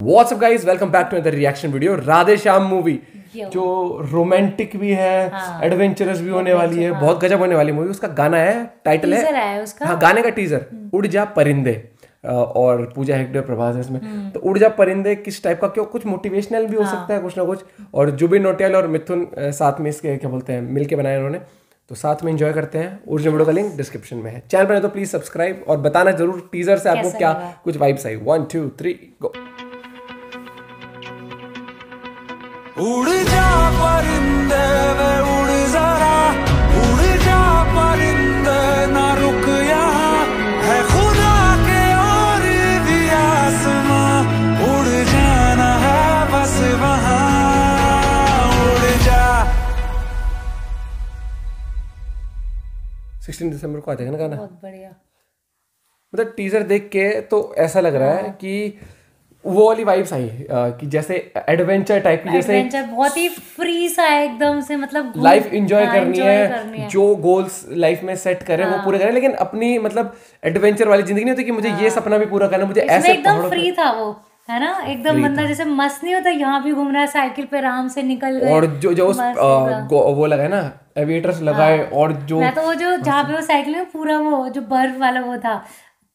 What's up guys welcome back to other reaction video Radhe Shyam movie. जो romantic भी है adventurous हाँ। भी होने वाली है हाँ. बहुत गजब होने वाली मूवी उसका गाना है टाइटल है है उसका। हाँ गाने का टीजर उड़ जा परिंदे। और पूजा हेगड़े प्रभास है इसमें। हम्म। तो उड़ जा परिंदे किस टाइप का? क्यों? कुछ मोटिवेशनल भी हो हाँ। सकता है कुछ ना कुछ। और जुबिन नोटियाल और मिथुन साथ में इसके क्या बोलते हैं मिलके बनाए उन्होंने। तो साथ में एंजॉय करते हैं। ओरिजिनल वीडियो का लिंक डिस्क्रिप्शन में है। चैनल पर तो प्लीज़ सब्सक्राइब और बताना ज़रूर टीजर से आपको क्या कुछ वाइब्स आई। वन टू थ्री गो उड़ जा परिंदे वे उड़ जरा। उड़ जा परिंदे ना रुक यहाँ। है खुदा के और भी आसमां। उड़ जाना है बस वहाँ। उड़ जा। 16 दिसंबर को आ जाएगा ना गाना? बहुत बढ़िया। मतलब टीजर देख के तो ऐसा लग रहा हाँ। है। कि वो वाली वाइब्स आई कि जैसे एडवेंचर टाइप की जैसे बहुत ही फ्री सा एकदम से मतलब लाइफ एंजॉय हाँ, करनी, enjoy करनी है। जो गोल्स लाइफ में सेट करें वो पूरे करें लेकिन अपनी मतलब एडवेंचर वाली ज़िंदगी नहीं होती कि मुझे ये सपना भी पूरा करना मुझे हाँ। ऐसे एकदम फ्री था वो है ना? एकदम बंदा जैसे मस्त नहीं होता यहाँ भी घूम रहा है साइकिल पे आराम से निकल गए और जो जो उस वो लगाए ना एविएटर्स लगाए और जो मैं तो वो जो जहाँ पे वो साइकिल में पूरा वो जो बर्फ़ वाला वो था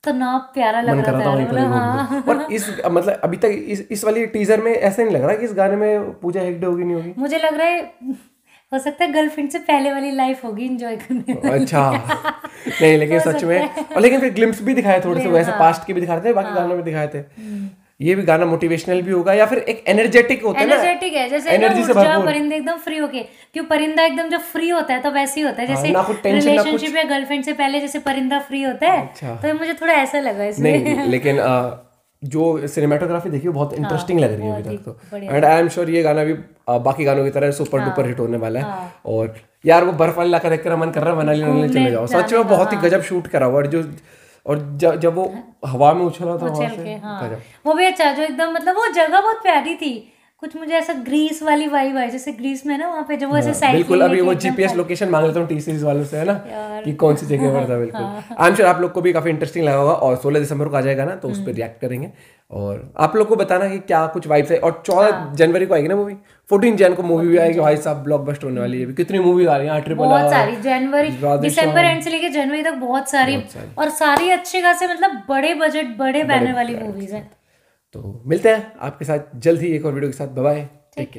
तो ना प्यारा लग रहा था हाँ। और इस मतलब अभी तक इस इस वाली टीजर में ऐसा नहीं लग रहा कि इस गाने में पूजा हेगड़े होगी नहीं होगी? मुझे लग रहा है हो सकता है गर्लफ्रेंड से पहले वाली लाइफ होगी एंजॉय करने अच्छा। नहीं लेकिन सच में। और लेकिन फिर ग्लिम्स भी दिखाए थोड़े से वैसे पास्ट के भी दिखाए थे बाकी गानों में दिखाए थे। ये भी गाना मोटिवेशनल भी होगा या फिर एक एनर्जेटिक होता है एनर्जेटिक है जैसे एनर्जी से भरपूर। परिंदे एकदम फ्री होके क्यों परिंदा एकदम जब फ्री होता है तो वैसे ही होता है हाँ, जैसे ना कुछ tension, ना रिलेशनशिप या गर्लफ्रेंड से पहले जैसे परिंदा फ्री होता है अच्छा। तो मुझे थोड़ा ऐसा लगा इसमें नहीं लेकिन जो सिनेमाटोग्राफी देखी बहुत इंटरेस्टिंग लग रही है अभी तक तो। हाँ, एंड आई एम श्योर ये गाना भी बाकी गानों की तरह सुपर डुपर हिट होने वाला है। हाँ। और यार वो बर्फ़ वाला इलाका देखकर मन कर रहा है मनाली चले जाओ। सच में बहुत ही हाँ। गजब शूट करा हुआ और जो और जब जब वो हवा में उछला था वहाँ से हाँ। वो भी अच्छा जो एकदम मतलब वो जगह बहुत प्यारी थी। कुछ मुझे ऐसा ग्रीस वाली वाइब आई जैसे ग्रीस में ना वहाँ पे जब वो ऐसे साइकिल हाँ, बिल्कुल अभी वो जीपीएस लोकेशन मांग लेता हूँ टी सीरीज़ वालों से है ना कि कौन सी जगह पर था बिल्कुल हाँ। आई एम श्योर आप लोग को भी काफ़ी इंटरेस्टिंग लगा होगा और 16 दिसंबर को आ जाएगा ना तो उस हम्म। पर रिएक्ट करेंगे। और आप लोग को बताना कि क्या कुछ वाइब्स है और चौदह हाँ। जनवरी को आएगी ना मूवी फोर्टीन जन को मूवी भी आएगी भाई साहब ब्लॉकबस्टर होने वाली है। कितनी मूवी आ रही है ट्रिपल बहुत सारी जनवरी दिसंबर एंड से लेके जनवरी तक बहुत सारी। और सारी अच्छे खासे मतलब बड़े बजट बड़े बैनर वाली मूवीज़ हैं। तो मिलते हैं आपके साथ जल्द ही एक और वीडियो के साथ। Bye take care